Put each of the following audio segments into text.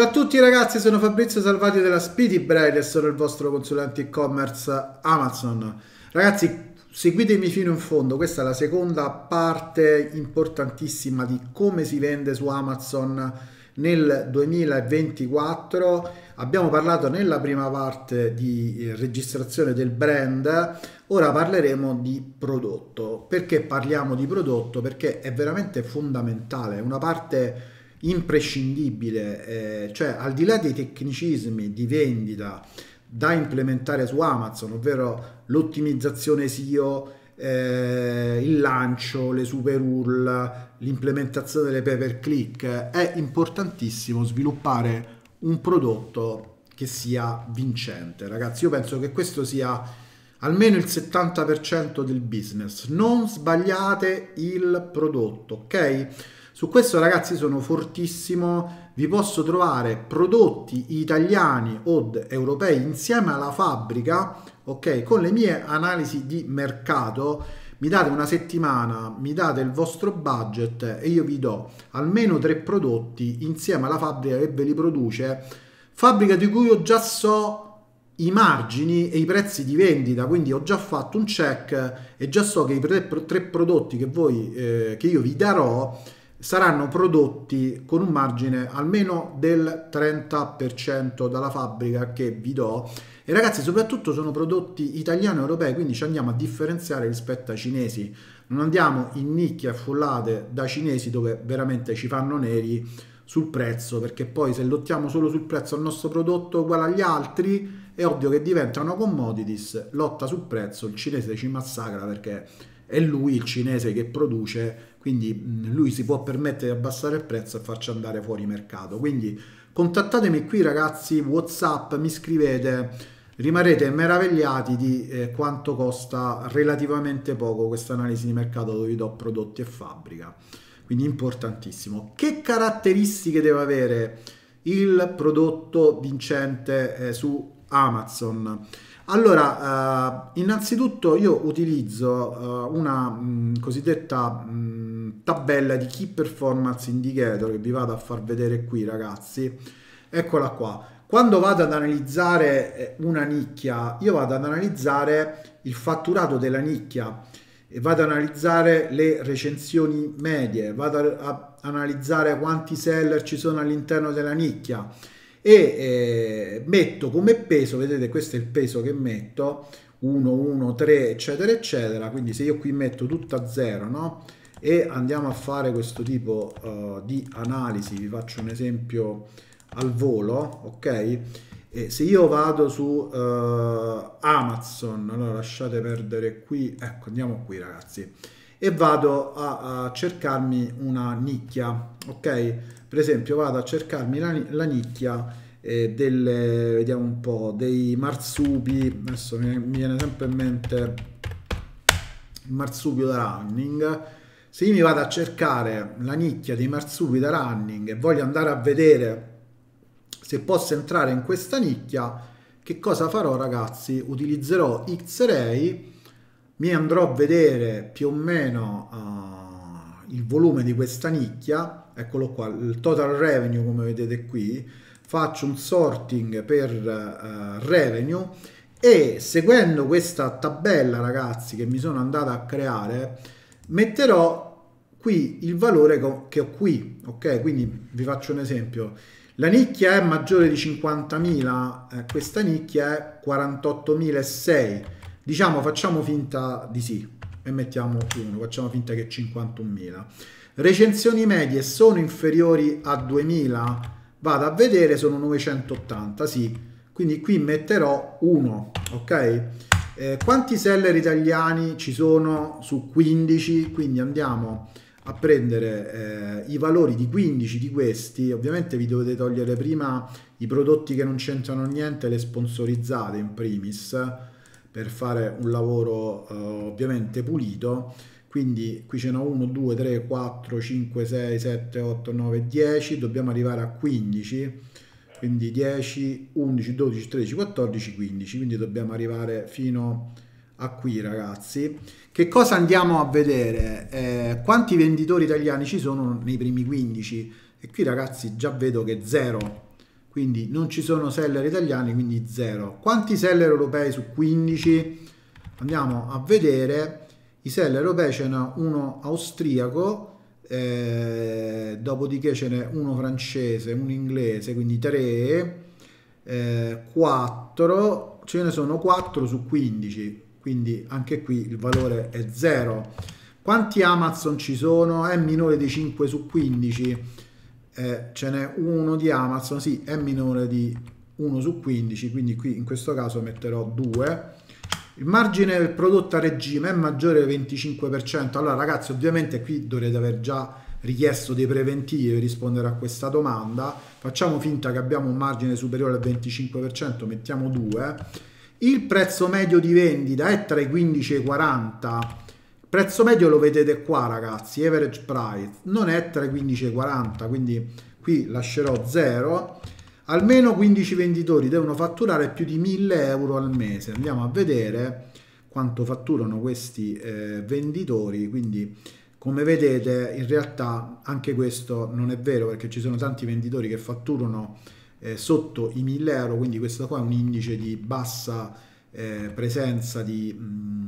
Ciao a tutti ragazzi, sono Fabrizio Salvati della Speedy Braille e sono il vostro consulente e-commerce Amazon. Ragazzi, seguitemi fino in fondo, questa è la seconda parte importantissima di come si vende su Amazon nel 2024. Abbiamo parlato nella prima parte di registrazione del brand, ora parleremo di prodotto. Perché parliamo di prodotto? Perché è veramente fondamentale, è una parte imprescindibile, eh, cioè al di là dei tecnicismi di vendita da implementare su Amazon, ovvero l'ottimizzazione SEO, eh, il lancio, le super URL, l'implementazione delle pay per click, è importantissimo sviluppare un prodotto che sia vincente. Ragazzi, io penso che questo sia almeno il 70% del business. Non sbagliate il prodotto, ok? Su questo ragazzi sono fortissimo, vi posso trovare prodotti italiani o europei insieme alla fabbrica, ok? Con le mie analisi di mercato, mi date una settimana, mi date il vostro budget e io vi do almeno tre prodotti insieme alla fabbrica che ve li produce, fabbrica di cui io già so i margini e i prezzi di vendita, quindi ho già fatto un check e già so che i tre, prodotti che, voi, eh, che io vi darò saranno prodotti con un margine almeno del 30% dalla fabbrica che vi do. E ragazzi soprattutto sono prodotti italiani e europei quindi ci andiamo a differenziare rispetto ai cinesi. Non andiamo in nicchie affollate da cinesi dove veramente ci fanno neri sul prezzo perché poi se lottiamo solo sul prezzo al nostro prodotto uguale agli altri è ovvio che diventano commodities lotta sul prezzo il cinese ci massacra perché è lui il cinese che produce quindi lui si può permettere di abbassare il prezzo e farci andare fuori mercato. Quindi contattatemi qui ragazzi, Whatsapp, mi scrivete, rimarrete meravigliati di eh, quanto costa relativamente poco questa analisi di mercato dove vi do prodotti e fabbrica. Quindi importantissimo. Che caratteristiche deve avere il prodotto vincente eh, su Amazon? Allora, uh, innanzitutto io utilizzo uh, una mh, cosiddetta mh, tabella di Key Performance Indicator che vi vado a far vedere qui ragazzi. Eccola qua. Quando vado ad analizzare eh, una nicchia, io vado ad analizzare il fatturato della nicchia e vado ad analizzare le recensioni medie, vado a analizzare quanti seller ci sono all'interno della nicchia e eh, metto come peso, vedete questo è il peso che metto, 1, 1, 3 eccetera eccetera, quindi se io qui metto tutto a zero no? e andiamo a fare questo tipo uh, di analisi, vi faccio un esempio al volo, ok? E se io vado su uh, Amazon, allora lasciate perdere qui, ecco andiamo qui ragazzi, e vado a, a cercarmi una nicchia, ok? Per esempio vado a cercarmi la, la nicchia eh, delle, vediamo un po', dei marsupi, adesso mi, mi viene sempre in mente il marsupio da running, se io mi vado a cercare la nicchia dei marsupi da running e voglio andare a vedere se posso entrare in questa nicchia, che cosa farò ragazzi? Utilizzerò X-Ray, mi andrò a vedere più o meno uh, il volume di questa nicchia. Eccolo qua, il total revenue come vedete qui, faccio un sorting per uh, revenue. E seguendo questa tabella ragazzi che mi sono andato a creare metterò qui il valore che ho qui ok? Quindi vi faccio un esempio. La nicchia è maggiore di 50.000 eh, questa nicchia è 48.006 diciamo facciamo finta di sì e mettiamo 1 facciamo finta che è 51.000 recensioni medie sono inferiori a 2000 vado a vedere sono 980 sì. Quindi qui metterò 1 ok? Eh, quanti seller italiani ci sono su 15 quindi andiamo a prendere eh, i valori di 15 di questi. Ovviamente vi dovete togliere prima i prodotti che non c'entrano niente le sponsorizzate in primis per fare un lavoro eh, ovviamente pulito quindi qui ce n'è 1, 2, 3, 4, 5, 6, 7, 8, 9, 10, dobbiamo arrivare a 15, quindi 10, 11, 12, 13, 14, 15, quindi dobbiamo arrivare fino a qui ragazzi. Che cosa andiamo a vedere? Eh, quanti venditori italiani ci sono nei primi 15? E qui ragazzi già vedo che 0, quindi non ci sono seller italiani, quindi 0. Quanti seller europei su 15? Andiamo a vedere, i seller europei ce n'è uno austriaco, eh, dopodiché ce n'è uno francese, uno inglese, quindi 3, eh, 4, ce ne sono 4 su 15, quindi anche qui il valore è 0. Quanti Amazon ci sono? È minore di 5 su 15, eh, ce n'è uno di Amazon, sì, è minore di 1 su 15, quindi qui in questo caso metterò 2. Il margine del prodotto a regime è maggiore del 25%. Allora ragazzi, ovviamente qui dovrete aver già richiesto dei preventivi per rispondere a questa domanda. Facciamo finta che abbiamo un margine superiore al 25%, mettiamo 2. Il prezzo medio di vendita è tra i 15 e i 40 prezzo medio lo vedete qua ragazzi, average price, non è tra i 15 e i 40, quindi qui lascerò 0. Almeno 15 venditori devono fatturare più di 1000 euro al mese. Andiamo a vedere quanto fatturano questi eh, venditori, quindi come vedete in realtà anche questo non è vero perché ci sono tanti venditori che fatturano eh, sotto i 1000 euro, quindi questo qua è un indice di bassa eh, presenza di, mh,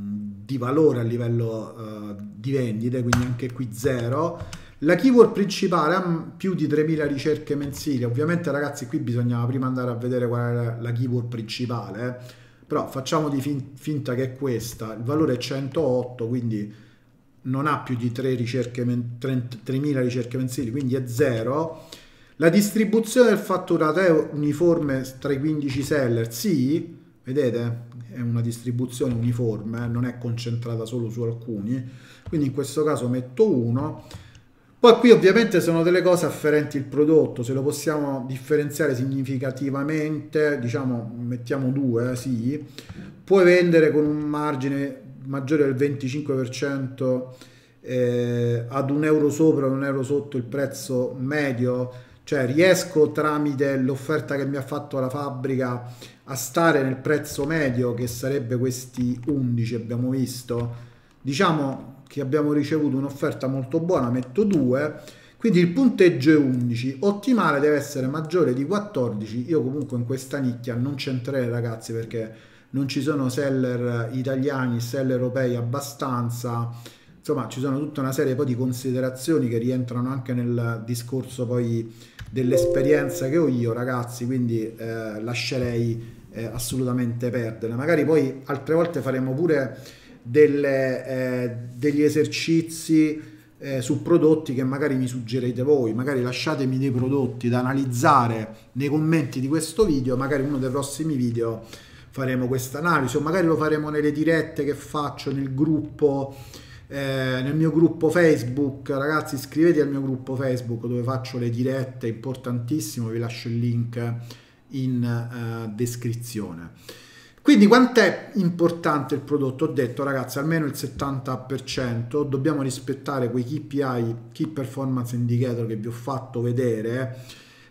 di, valore a livello uh, di vendite, quindi anche qui zero. La keyword principale ha più di 3000 ricerche mensili, ovviamente ragazzi qui bisognava prima andare a vedere qual è la keyword principale, eh. però facciamo di fin finta che è questa, il valore è 108, quindi non ha più di 3 ricerche, 3000 ricerche mensili, quindi è zero. La distribuzione del fatturato è uniforme tra i 15 seller? Sì, vedete? È una distribuzione uniforme, eh, non è concentrata solo su alcuni, quindi in questo caso metto 1. Poi qui ovviamente sono delle cose afferenti il prodotto, se lo possiamo differenziare significativamente, diciamo mettiamo 2, eh, sì, puoi vendere con un margine maggiore del 25% eh, ad un euro sopra o un euro sotto il prezzo medio, cioè riesco tramite l'offerta che mi ha fatto la fabbrica a stare nel prezzo medio che sarebbe questi 11 abbiamo visto. Diciamo che abbiamo ricevuto un'offerta molto buona metto 2 quindi il punteggio è 11 ottimale deve essere maggiore di 14 io comunque in questa nicchia non c'entrerei ragazzi perché non ci sono seller italiani seller europei abbastanza insomma ci sono tutta una serie poi di considerazioni che rientrano anche nel discorso poi dell'esperienza che ho io ragazzi quindi eh, lascerei eh, assolutamente perdere. Magari poi altre volte faremo pure delle, eh, degli esercizi eh, su prodotti che magari mi suggerite voi. Magari lasciatemi dei prodotti da analizzare nei commenti di questo video magari uno dei prossimi video faremo questa analisi o magari lo faremo nelle dirette che faccio nel gruppo eh, nel mio gruppo Facebook, ragazzi iscrivetevi al mio gruppo Facebook dove faccio le dirette, importantissimo, vi lascio il link in uh, descrizione. Quindi quant'è importante il prodotto? Ho detto ragazzi almeno il 70%, dobbiamo rispettare quei KPI, Key Performance Indicator che vi ho fatto vedere.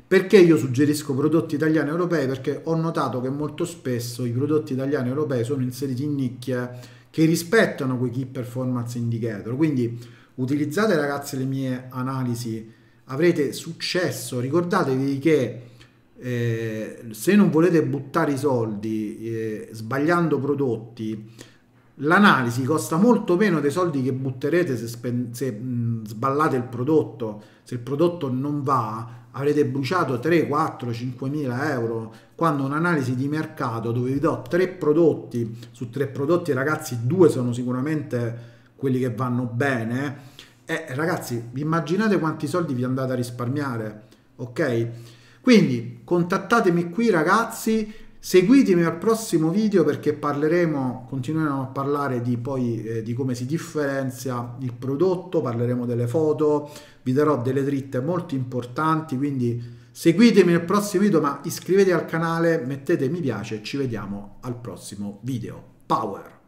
Perché io suggerisco prodotti italiani e europei? Perché ho notato che molto spesso i prodotti italiani e europei sono inseriti in nicchie che rispettano quei key performance indicator. Quindi utilizzate ragazzi le mie analisi, avrete successo. Ricordatevi che eh, se non volete buttare i soldi eh, sbagliando prodotti, l'analisi costa molto meno dei soldi che butterete se, se mh, sballate il prodotto. Se il prodotto non va, avrete bruciato 3, 4, 5 mila euro. Quando un'analisi di mercato dove vi do tre prodotti su tre prodotti ragazzi due sono sicuramente quelli che vanno bene. Eh, ragazzi immaginate quanti soldi vi andate a risparmiare ok? Quindi contattatemi qui ragazzi Seguitemi al prossimo video perché parleremo, continueremo a parlare di, poi, eh, di come si differenzia il prodotto, parleremo delle foto, vi darò delle dritte molto importanti, quindi seguitemi nel prossimo video, ma iscrivetevi al canale, mettete mi piace ci vediamo al prossimo video. Power!